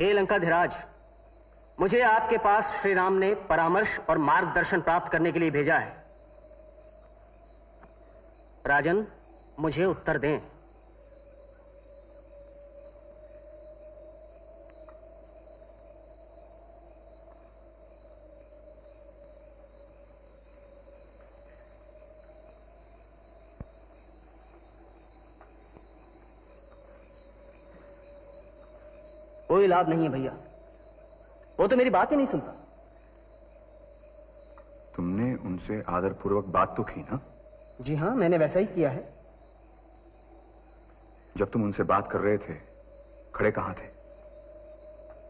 ए लंकाधिराज मुझे आपके पास श्री राम ने परामर्श और मार्गदर्शन प्राप्त करने के लिए भेजा है। राजन, मुझे उत्तर दें। कोई लाभ नहीं है भैया। वो तो मेरी बात ही नहीं सुनता। तुमने उनसे आदरपूर्वक बात तो की ना? जी हाँ मैंने वैसा ही किया है। जब तुम उनसे बात कर रहे थे खड़े कहाँ थे?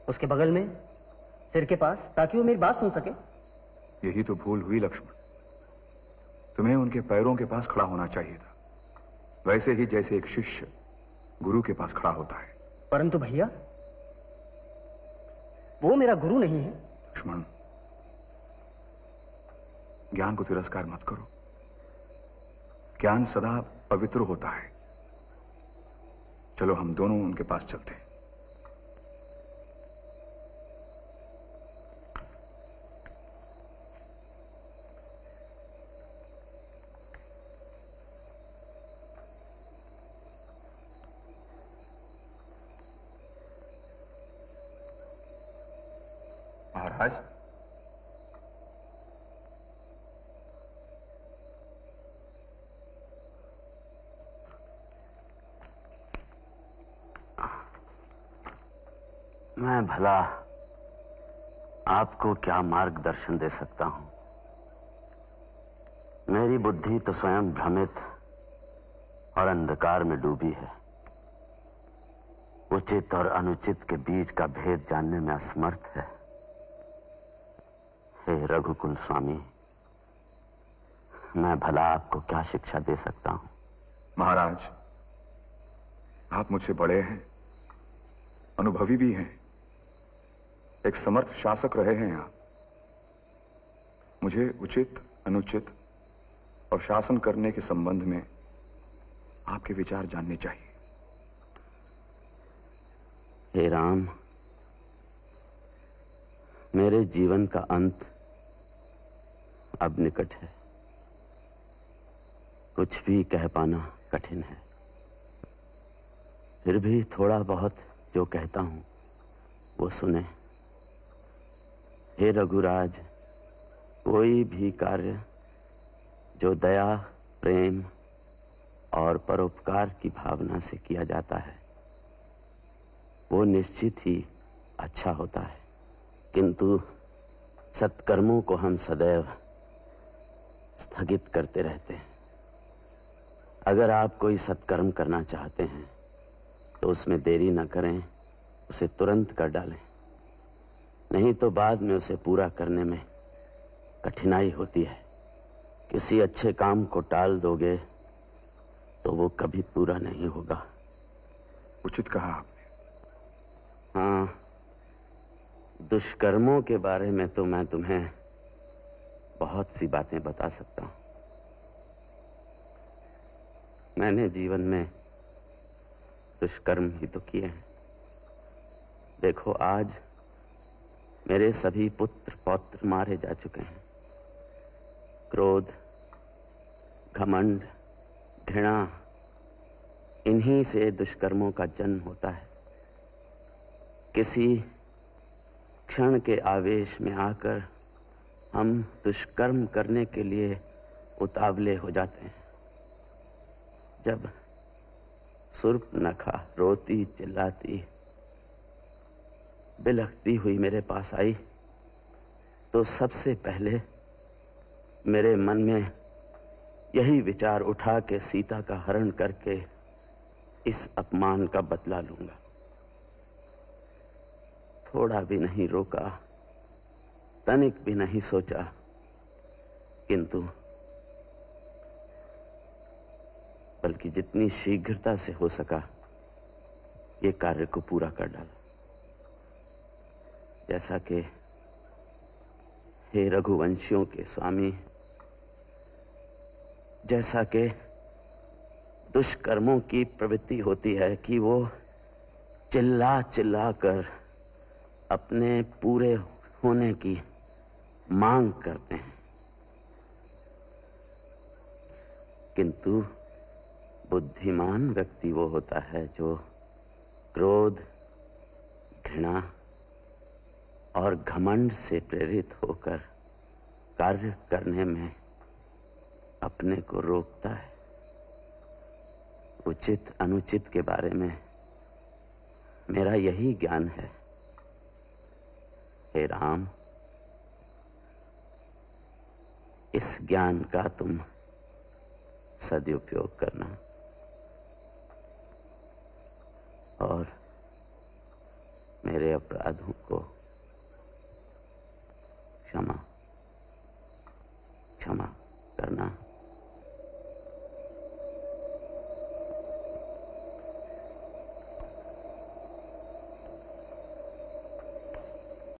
उसके बगल में सिर के पास ताकि वो मेरी बात सुन सके। यही तो भूल हुई लक्ष्मण। तुम्हें उनके पैरों के पास खड़ा होना चाहिए था। वैसे ही जैसे एक शिष्य गुरु के पास खड़ा होता है। परंतु भैया वो मेरा गुरु नहीं है। लक्ष्मण, ज्ञान को तिरस्कार मत करो। ज्ञान सदा पवित्र होता है। चलो हम दोनों उनके पास चलते हैं। महाराज मैं भला आपको क्या मार्गदर्शन दे सकता हूँ? मेरी बुद्धि तो स्वयं भ्रमित और अंधकार में डूबी है। उचित और अनुचित के बीच का भेद जानने में असमर्थ हे। रघुकुल स्वामी मैं भला आपको क्या शिक्षा दे सकता हूँ? महाराज आप मुझसे बड़े हैं अनुभवी भी हैं। एक समर्थ शासक रहे हैं आप। मुझे उचित अनुचित और शासन करने के संबंध में आपके विचार जानने चाहिए। हे राम मेरे जीवन का अंत अब निकट है। कुछ भी कह पाना कठिन है। फिर भी थोड़ा बहुत जो कहता हूँ, वो सुने। हे रघुराज, कोई भी कार्य जो दया, प्रेम और परोपकार की भावना से किया जाता है, वो निश्चित ही अच्छा होता है। किंतु सत्कर्मों को हम सदैव स्थगित करते रहते हैं। अगर आप कोई सत्कर्म करना चाहते हैं तो उसमें देरी ना करें उसे तुरंत कर डालें। नहीं तो बाद में उसे पूरा करने में कठिनाई होती है। किसी अच्छे काम को टाल दोगे तो वो कभी पूरा नहीं होगा। उचित कहा आपने। हाँ दुष्कर्मों के बारे में तो मैं तुम्हें बहुत सी बातें बता सकता हूँ। मैंने जीवन में दुष्कर्म ही तो किए हैं। देखो, आज मेरे सभी पुत्र पौत्र मारे जा चुके हैं। क्रोध, घमंड, घृणा, इन्हीं से दुष्कर्मों का जन्म होता है। किसी क्षण के आवेश में आकर हम दुष्कर्म करने के लिए उतावले हो जाते हैं। जब सुर्प नखा रोती चिल्लाती, बिलखती हुई मेरे पास आई तो सबसे पहले मेरे मन में यही विचार उठा के सीता का हरण करके इस अपमान का बदला लूँगा। थोड़ा भी नहीं रोका तनिक भी नहीं सोचा। किंतु बल्कि जितनी शीघ्रता से हो सका, ये कार्य को पूरा कर डाला। जैसा कि हे रघुवंशियों के स्वामी, जैसा कि दुष्कर्मों की प्रवृत्ति होती है कि वो चिल्ला चिल्ला कर अपने पूरे होने की मांग करते हैं। किंतु बुद्धिमान व्यक्ति वो होता है जो क्रोध, घृणा और घमंड से प्रेरित होकर कार्य करने में अपने को रोकता है। उचित, अनुचित के बारे में मेरा यही ज्ञान है। हे राम इस ज्ञान का तुम सदुपयोग करना। और मेरे अपराधों को क्षमा क्षमा करना।